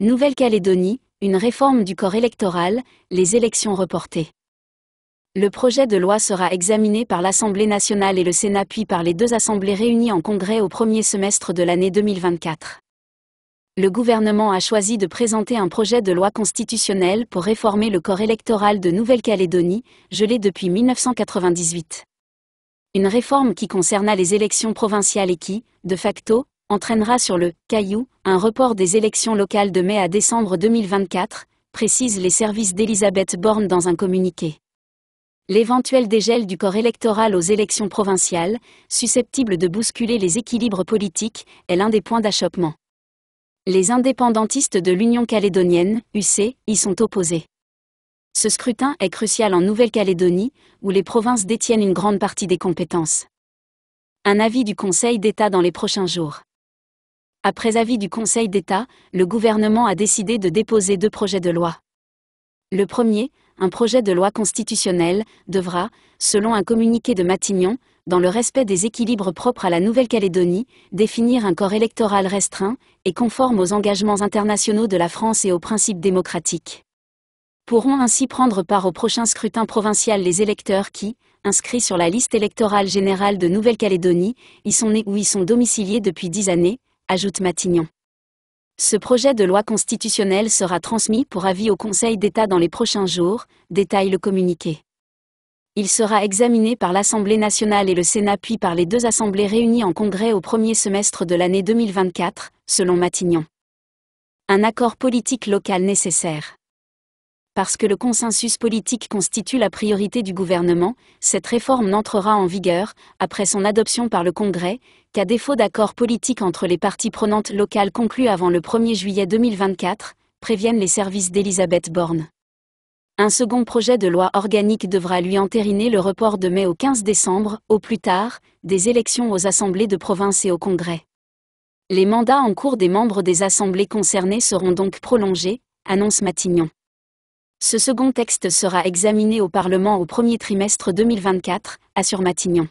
Nouvelle-Calédonie, une réforme du corps électoral, les élections reportées. Le projet de loi sera examiné par l'Assemblée nationale et le Sénat puis par les deux assemblées réunies en congrès au premier semestre de l'année 2024. Le gouvernement a choisi de présenter un projet de loi constitutionnelle pour réformer le corps électoral de Nouvelle-Calédonie, gelé depuis 1998. Une réforme qui concerna les élections provinciales et qui, de facto, entraînera sur le Caillou un report des élections locales de mai à décembre 2024, précisent les services d'Elisabeth Borne dans un communiqué. L'éventuel dégel du corps électoral aux élections provinciales, susceptible de bousculer les équilibres politiques, est l'un des points d'achoppement. Les indépendantistes de l'Union calédonienne, UC, y sont opposés. Ce scrutin est crucial en Nouvelle-Calédonie, où les provinces détiennent une grande partie des compétences. Un avis du Conseil d'État dans les prochains jours. Après avis du Conseil d'État, le gouvernement a décidé de déposer deux projets de loi. Le premier, un projet de loi constitutionnelle, devra, selon un communiqué de Matignon, dans le respect des équilibres propres à la Nouvelle-Calédonie, définir un corps électoral restreint et conforme aux engagements internationaux de la France et aux principes démocratiques. Pourront ainsi prendre part au prochain scrutin provincial les électeurs qui, inscrits sur la liste électorale générale de Nouvelle-Calédonie, y sont nés ou y sont domiciliés depuis dix années, ajoute Matignon. Ce projet de loi constitutionnelle sera transmis pour avis au Conseil d'État dans les prochains jours, détaille le communiqué. Il sera examiné par l'Assemblée nationale et le Sénat puis par les deux assemblées réunies en congrès au premier semestre de l'année 2024, selon Matignon. Un accord politique local nécessaire parce que le consensus politique constitue la priorité du gouvernement, cette réforme n'entrera en vigueur, après son adoption par le Congrès, qu'à défaut d'accord politique entre les parties prenantes locales conclu avant le 1er juillet 2024, préviennent les services d'Elisabeth Borne. Un second projet de loi organique devra lui entériner le report de mai au 15 décembre, au plus tard, des élections aux assemblées de province et au Congrès. Les mandats en cours des membres des assemblées concernées seront donc prolongés, annonce Matignon. Ce second texte sera examiné au Parlement au premier trimestre 2024, assure Matignon.